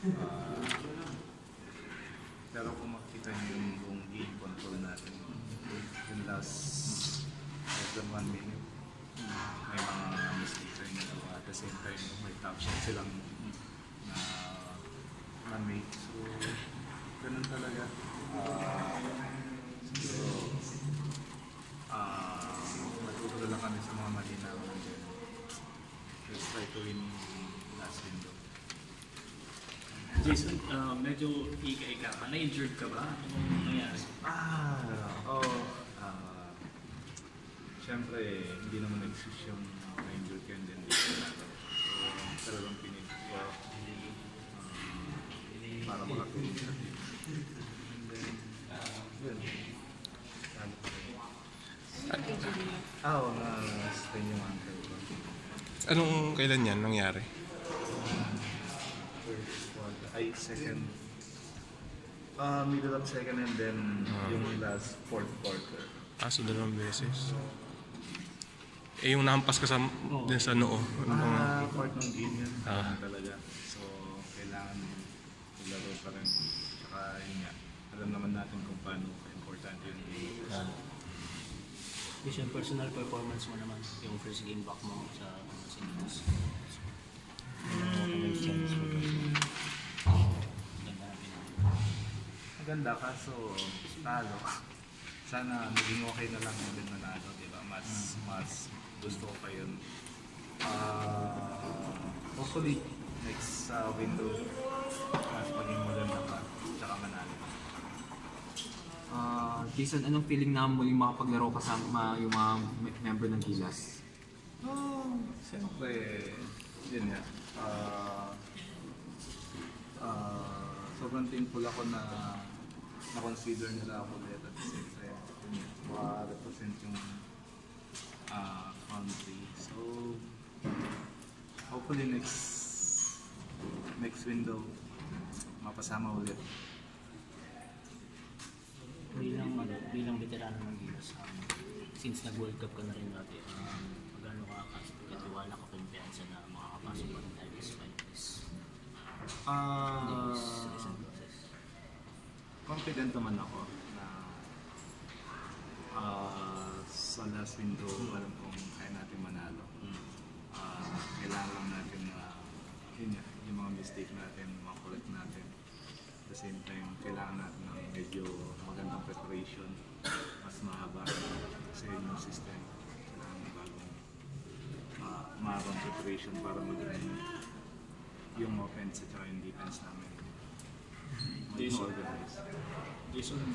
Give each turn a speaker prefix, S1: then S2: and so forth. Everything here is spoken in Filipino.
S1: Ah, pero kung makita niyo yung buong game control natin, yung last less than one minute, may mga mistake tayo nagawa. At the same time, may top shot silang na man-made. So, ganun talaga. Ah, siguro, ah, matuto lang kami sa mga mali then Let's try to win.
S2: Jason, uh, medyo ika-ika ka. Na-injured ka ba? Anong nangyari?
S1: Ah, oh, ah, Siyempre, hindi naman nag-exist yung na-injured ka and then ka natin. So, talagang pinig ko ah, para makatulong sa team. And then, yun. Ano pa rin? Ah, oo, na-strain yung ankle ko.
S3: Anong kailan yan nangyari?
S1: Ay second, ah middle of second and then yung last fourth quarter.
S3: Ah, so dalawang beses. Eh, yung nahampas ka sa, din sa noo. Ano bang-
S1: Ah, part ng game yun.
S3: Ah.
S1: talaga. So, kailangan maglaro pa rin. Tsaka yun nga, alam naman natin kung paano importante yung game.
S3: Ah.
S4: Is yung personal performance mo naman, yung first game back mo sa
S1: Maganda kaso talo. Sana maging okay na lang yung din nanalo, di ba? Mas, mas gusto ko pa yun. Ah, hopefully, next uh, window, mas maging maganda pa. Tsaka manalo.
S5: Ah, Jason, anong feeling na muling makapaglaro kasama yung mga me- member ng Gilas?
S1: Oh, siyempre, yun nga. Ah, ah, sobrang thankful ako na na-consider nila ako ulit at the same time. Maka-represent yung ah, country. So, hopefully next next window, mapasama ulit.
S4: Bilang, ano, bilang veterano ng Gilas, um, since nag-World Cup ka na rin dati, um, magano ka katiwala ka kumpiyansa na makakapasok pa rin tayo sa finals.
S1: Ah,
S4: process.
S1: Confident naman ako na ah, sa last window, alam kong kaya natin manalo. Ah, kailangan lang natin na yun nga, yung mga mistake natin, makulit natin. At the same time, kailangan natin ng medyo magandang preparation, mas mahaba kasi yun yung system. Kailangan ng bagong uh, mahabang preparation para magaling yung offense at yung defense namin. Maging
S2: Jason.
S1: organized.
S2: Jason,